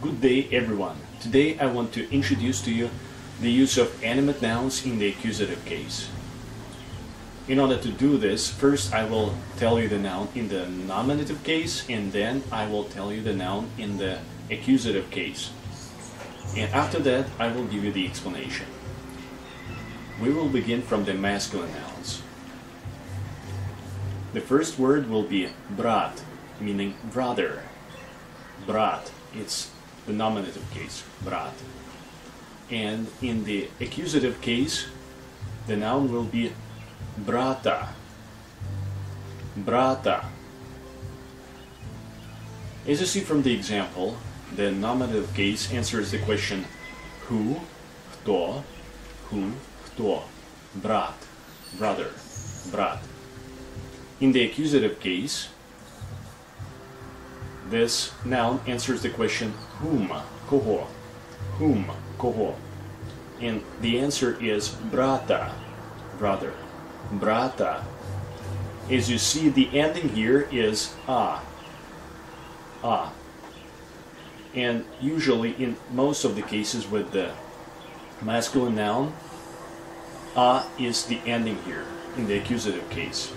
Good day everyone. Today I want to introduce to you the use of animate nouns in the accusative case. In order to do this, first I will tell you the noun in the nominative case and then I will tell you the noun in the accusative case. And after that I will give you the explanation. We will begin from the masculine nouns. The first word will be brat, meaning brother. Brat, it's the nominative case, brat. And in the accusative case, the noun will be brata. Brata. As you see from the example, the nominative case answers the question who, кто, who, кто, brat, brother, brat. In the accusative case, this noun answers the question whom, koho, whom, koho. And the answer is brata, brother, brata. As you see, the ending here is a, a. And usually, in most of the cases with the masculine noun, a is the ending here in the accusative case.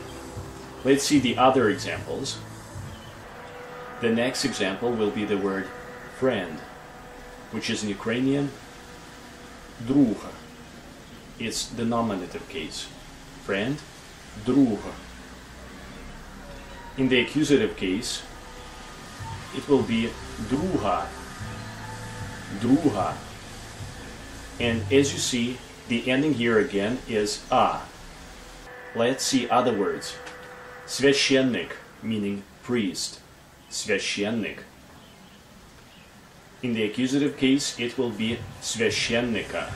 Let's see the other examples. The next example will be the word friend, which is in Ukrainian друг. It's the nominative case. Friend, друг. In the accusative case, it will be друга, друга. And as you see, the ending here again is a. Let's see other words. Священник, meaning priest. Священник. In the accusative case, it will be священника.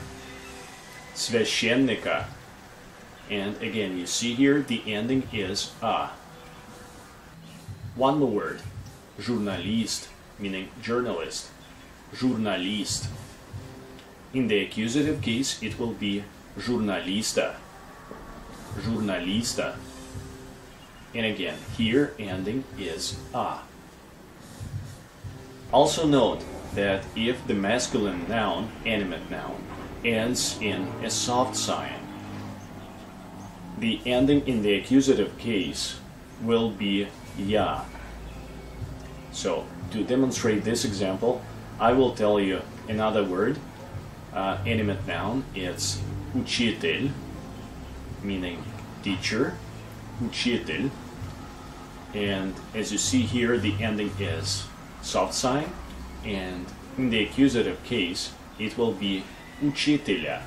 Священника. And again, you see here, the ending is a. One more word. Журналист, meaning journalist. Журналист. In the accusative case, it will be журналиста. Журналиста. And again, here ending is a. Also note that if the masculine noun, animate noun, ends in a soft sign, the ending in the accusative case will be ya. So, to demonstrate this example, I will tell you another word, uh, animate noun, it's учитель, meaning teacher, учитель. And as you see here, the ending is soft sign, and in the accusative case, it will be учителя,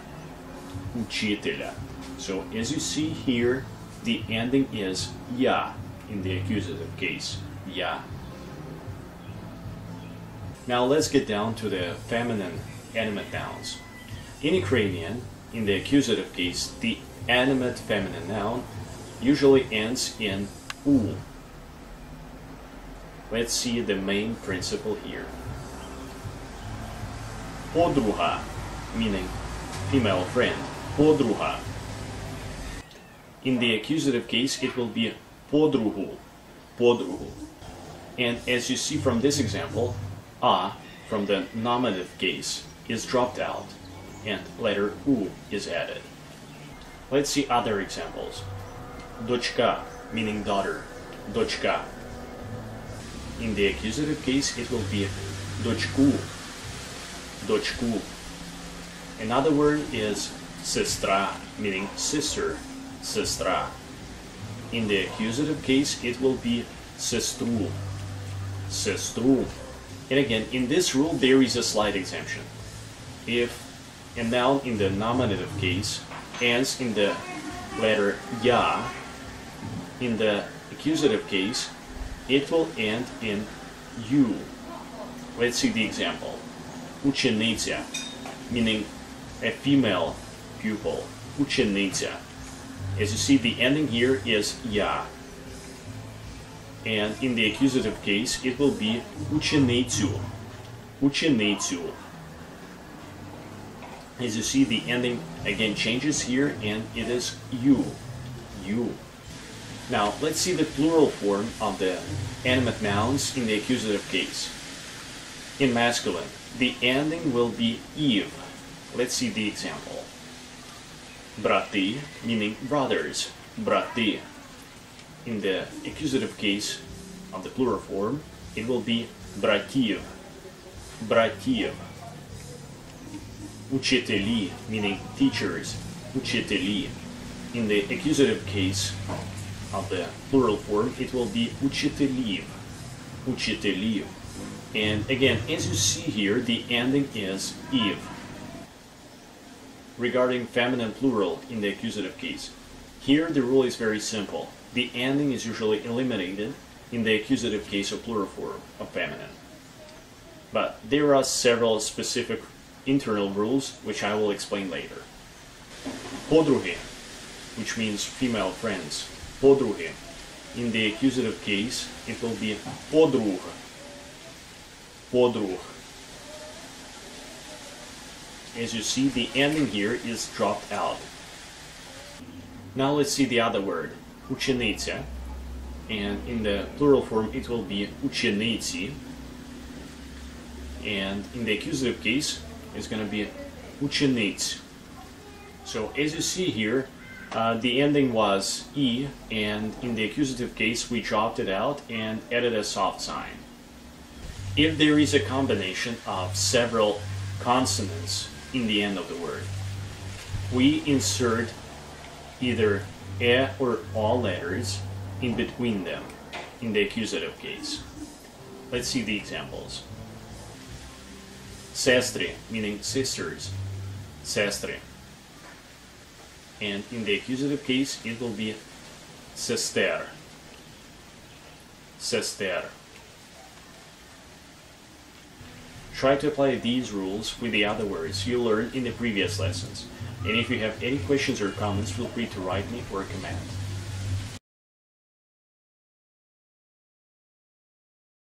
учителя. So as you see here, the ending is ya in the accusative case, ya. Now let's get down to the feminine animate nouns. In Ukrainian, in the accusative case, the animate feminine noun usually ends in u. Let's see the main principle here. Podruha, meaning female friend. Podruha. In the accusative case, it will be podruhu. Podruhu. And as you see from this example, a from the nominative case is dropped out and letter u is added. Let's see other examples. Dochka, meaning daughter. Dochka. In the accusative case, it will be дочку. Дочку. Another word is сестра, meaning sister. Сестра. In the accusative case, it will be сестру. Сестру. And again, in this rule, there is a slight exemption. If a noun in the nominative case ends in the letter ya, in the accusative case, it will end in u. Let's see the example. Учениця, meaning a female pupil. Учениця. As you see, the ending here is ya. And in the accusative case, it will be ученицю. Ученицю. As you see, the ending again changes here, and it is you. You. Now, let's see the plural form of the animate nouns in the accusative case. In masculine, the ending will be Eve. Let's see the example. Брати, meaning brothers, брати. In the accusative case of the plural form, it will be братів, братів. Учителі, meaning teachers, учителі. In the accusative case of the plural form, it will be учителів, учителів. And again, as you see here, the ending is Eve. Regarding feminine plural in the accusative case, here the rule is very simple. The ending is usually eliminated in the accusative case of plural form of feminine. But there are several specific internal rules which I will explain later. Подруги, which means female friends. Подруги. In the accusative case, it will be подруг. Подруг. As you see, the ending here is dropped out. Now let's see the other word, учениця. And in the plural form, it will be учениці. And in the accusative case, it's going to be учениць. So as you see here, uh, the ending was E, and in the accusative case, we dropped it out and added a soft sign. If there is a combination of several consonants in the end of the word, we insert either e or o letters in between them in the accusative case. Let's see the examples. Sestri, meaning sisters. Sestri. And in the accusative case, it will be sester. Sester. Try to apply these rules with the other words you learned in the previous lessons. And if you have any questions or comments, feel free to write me or comment.